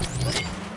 What?